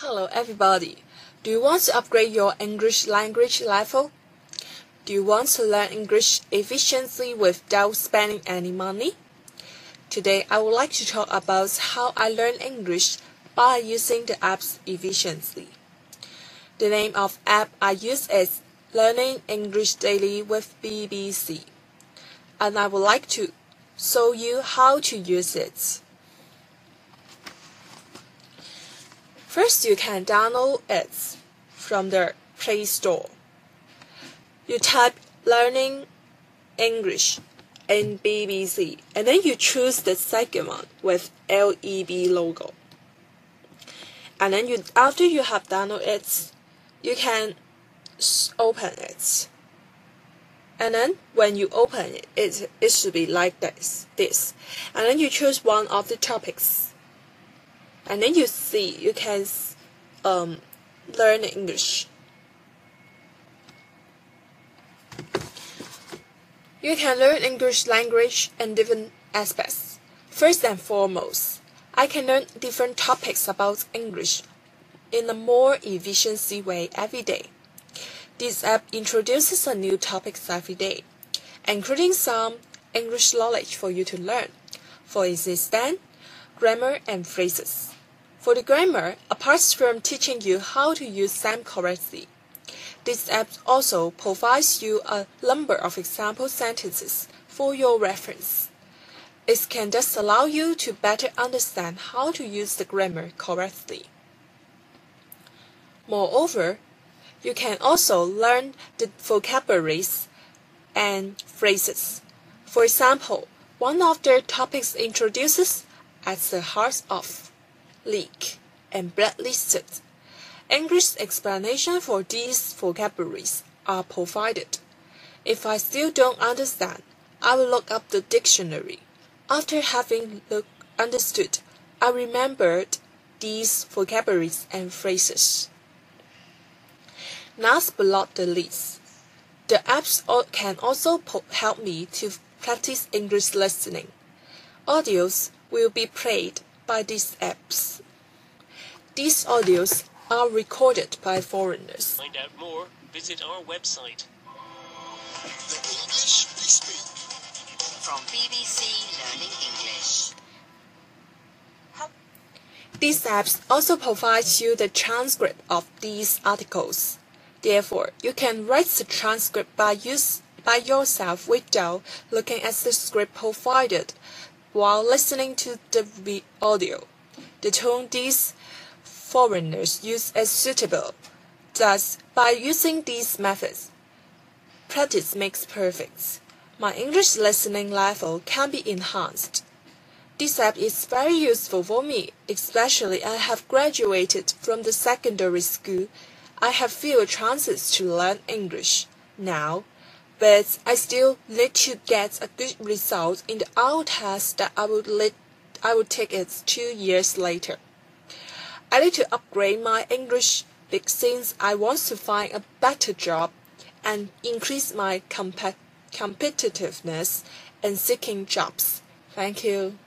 Hello everybody. Do you want to upgrade your English language level? Do you want to learn English efficiently without spending any money? Today I would like to talk about how I learn English by using the apps efficiently. The name of app I use is Learning English Daily with BBC. And I would like to show you how to use it. First, you can download it from the Play Store. You type Learning English in BBC and then you choose the second one with LED logo. And then you after you have downloaded it, you can open it. And then when you open it, it, it should be like this, this. And then you choose one of the topics and then you see you can um, learn English. You can learn English language in different aspects. First and foremost, I can learn different topics about English in a more efficiency way every day. This app introduces a new topics every day, including some English knowledge for you to learn. For instance, grammar and phrases. For the grammar, apart from teaching you how to use them correctly, this app also provides you a number of example sentences for your reference. It can thus allow you to better understand how to use the grammar correctly. Moreover, you can also learn the vocabularies and phrases. For example, one of the topics introduces at the heart of leak, and blacklisted. English explanation for these vocabularies are provided. If I still don't understand, I will look up the dictionary. After having look, understood, I remembered these vocabularies and phrases. Last but not the least, the apps can also help me to practice English listening. Audios will be played by these apps. These audios are recorded by foreigners. Find out more, visit our website. The English we speak. From BBC Learning English. These apps also provide you the transcript of these articles. Therefore, you can write the transcript by use by yourself without looking at the script provided while listening to the audio. The tone these foreigners use as suitable. Thus, by using these methods, practice makes perfect. My English listening level can be enhanced. This app is very useful for me, especially I have graduated from the secondary school. I have few chances to learn English. Now, but I still need to get a good result in the IELTS test that I would let, I would take it two years later. I need to upgrade my English since I want to find a better job and increase my competitiveness in seeking jobs. Thank you.